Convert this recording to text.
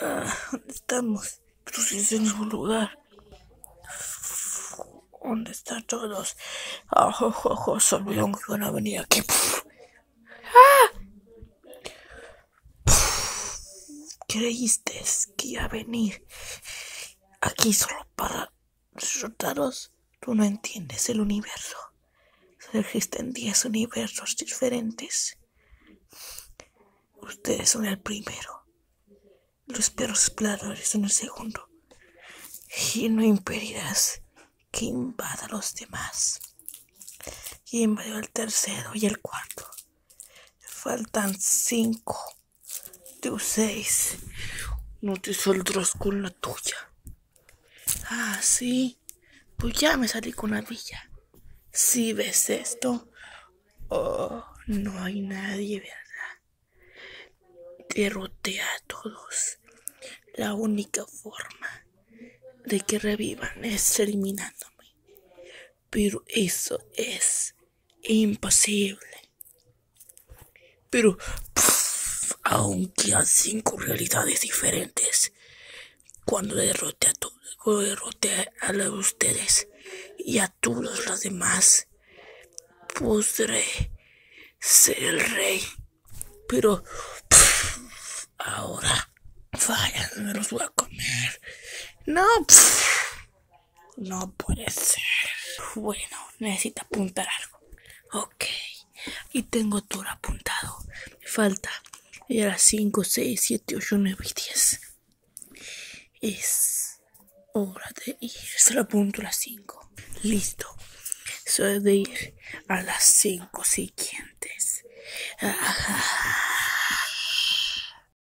Ah, ¿Dónde estamos? Pero si es en mismo lugar. ¿Dónde están todos? Ah, jo, jo, jo, sabían que iban a venir aquí. ¡Ah! ¿Creíste que iba a venir aquí solo para derrotaros? Tú no entiendes el universo. Existen 10 universos diferentes. Ustedes son el primero. Los perros exploradores son el segundo. Y no impedirás que invada a los demás. Y invadió el tercero y el cuarto. Faltan cinco. Tú seis. No te saldrás con la tuya. Ah, sí. Pues ya me salí con la villa. Si ves esto, oh, no hay nadie. Derroté a todos. La única forma de que revivan es eliminándome. Pero eso es imposible. Pero, pff, aunque hay cinco realidades diferentes, cuando derrote a todos, cuando derrote a, a ustedes y a todos los demás, podré ser el rey. Pero me los voy a comer. No, pff, no puede ser. Bueno, necesito apuntar algo. Ok, y tengo todo apuntado. Me falta. Era 5, 6, 7, 8, 9 y 10. Es hora de ir. Se lo apunto a las 5. Listo. Soy de ir a las 5 siguientes. Ah.